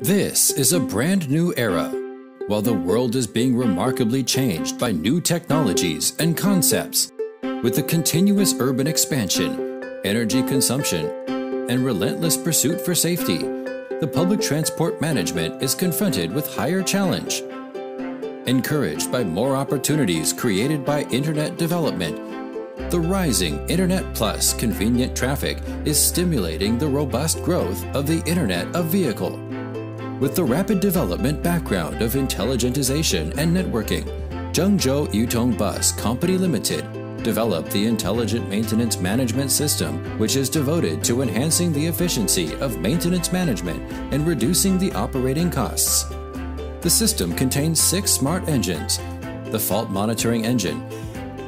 This is a brand new era. While the world is being remarkably changed by new technologies and concepts, with the continuous urban expansion, energy consumption, and relentless pursuit for safety, the public transport management is confronted with higher challenge. Encouraged by more opportunities created by internet development, the rising Internet Plus convenient traffic is stimulating the robust growth of the Internet of Vehicle. With the rapid development background of intelligentization and networking, Zhengzhou Yutong Bus Company Limited developed the Intelligent Maintenance Management System, which is devoted to enhancing the efficiency of maintenance management and reducing the operating costs. The system contains six smart engines the fault monitoring engine,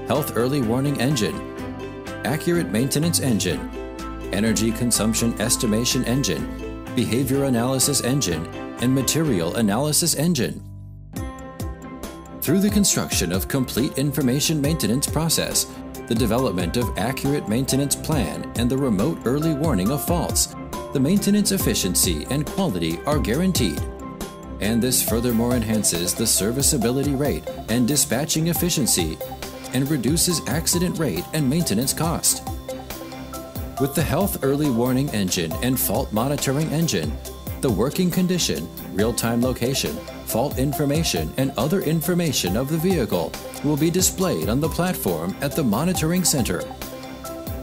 health early warning engine, accurate maintenance engine, energy consumption estimation engine, behavior analysis engine, and material analysis engine. Through the construction of complete information maintenance process, the development of accurate maintenance plan, and the remote early warning of faults, the maintenance efficiency and quality are guaranteed. And this furthermore enhances the serviceability rate and dispatching efficiency and reduces accident rate and maintenance cost. With the Health Early Warning Engine and Fault Monitoring Engine, the working condition, real time location, fault information, and other information of the vehicle will be displayed on the platform at the monitoring center.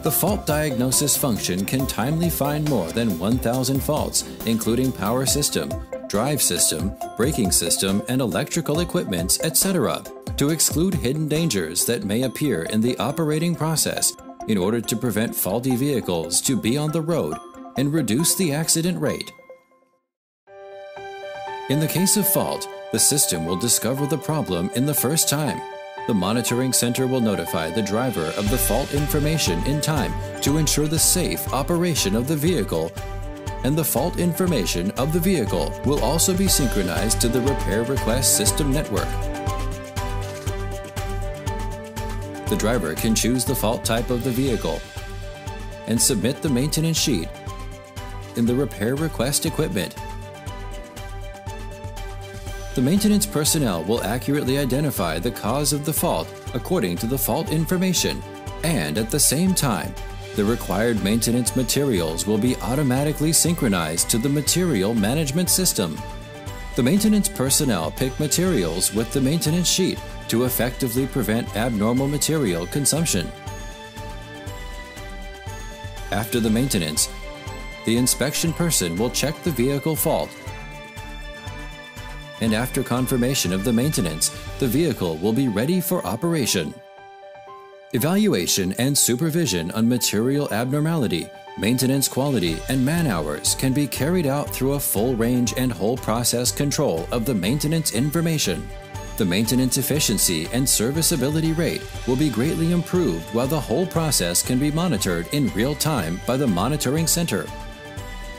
The fault diagnosis function can timely find more than 1,000 faults, including power system, drive system, braking system, and electrical equipments, etc., to exclude hidden dangers that may appear in the operating process in order to prevent faulty vehicles to be on the road and reduce the accident rate. In the case of fault, the system will discover the problem in the first time. The monitoring center will notify the driver of the fault information in time to ensure the safe operation of the vehicle, and the fault information of the vehicle will also be synchronized to the repair request system network. The driver can choose the fault type of the vehicle and submit the maintenance sheet in the repair request equipment. The maintenance personnel will accurately identify the cause of the fault according to the fault information, and at the same time, the required maintenance materials will be automatically synchronized to the material management system. The maintenance personnel pick materials with the maintenance sheet to effectively prevent abnormal material consumption. After the maintenance, the inspection person will check the vehicle fault. And after confirmation of the maintenance, the vehicle will be ready for operation. Evaluation and supervision on material abnormality, maintenance quality, and man hours can be carried out through a full range and whole process control of the maintenance information. The maintenance efficiency and serviceability rate will be greatly improved while the whole process can be monitored in real time by the monitoring center.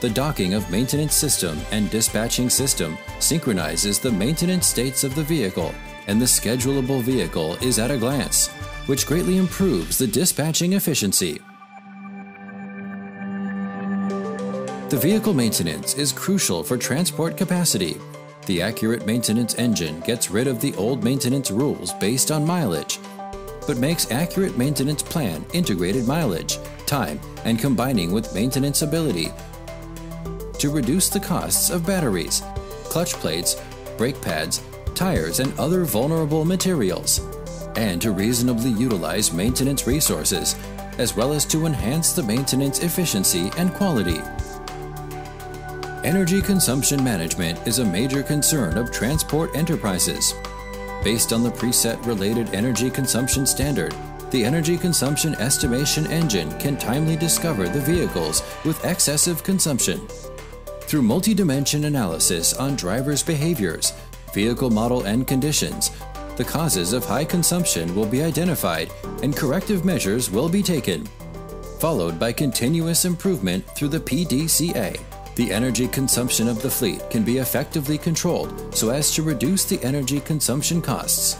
The docking of maintenance system and dispatching system synchronizes the maintenance states of the vehicle, and the schedulable vehicle is at a glance, which greatly improves the dispatching efficiency. The vehicle maintenance is crucial for transport capacity the accurate maintenance engine gets rid of the old maintenance rules based on mileage, but makes accurate maintenance plan integrated mileage, time, and combining with maintenance ability to reduce the costs of batteries, clutch plates, brake pads, tires, and other vulnerable materials, and to reasonably utilize maintenance resources, as well as to enhance the maintenance efficiency and quality. Energy consumption management is a major concern of transport enterprises. Based on the preset related energy consumption standard, the Energy Consumption Estimation Engine can timely discover the vehicles with excessive consumption. Through multi-dimension analysis on drivers' behaviors, vehicle model and conditions, the causes of high consumption will be identified and corrective measures will be taken, followed by continuous improvement through the PDCA. The energy consumption of the fleet can be effectively controlled so as to reduce the energy consumption costs.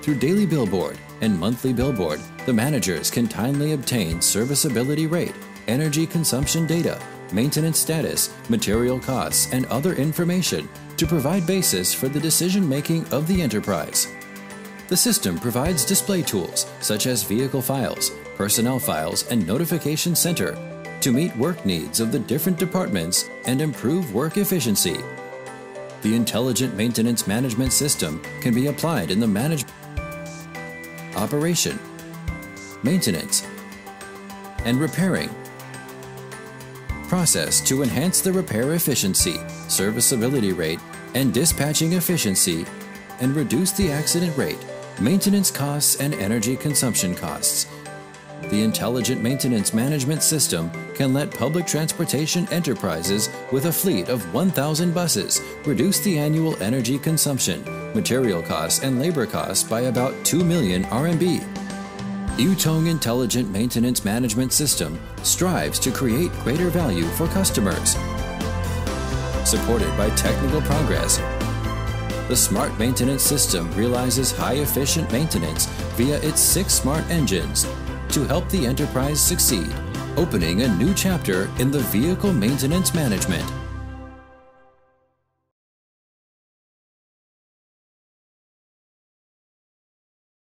Through daily billboard and monthly billboard, the managers can timely obtain serviceability rate, energy consumption data, maintenance status, material costs, and other information to provide basis for the decision making of the enterprise. The system provides display tools such as vehicle files, personnel files, and notification center to meet work needs of the different departments and improve work efficiency. The intelligent maintenance management system can be applied in the management, operation, maintenance, and repairing process to enhance the repair efficiency, serviceability rate, and dispatching efficiency, and reduce the accident rate, maintenance costs, and energy consumption costs. The Intelligent Maintenance Management System can let public transportation enterprises with a fleet of 1,000 buses reduce the annual energy consumption, material costs, and labor costs by about 2 million RMB. Yutong Intelligent Maintenance Management System strives to create greater value for customers. Supported by technical progress, the Smart Maintenance System realizes high efficient maintenance via its six smart engines to help the enterprise succeed, opening a new chapter in the vehicle maintenance management.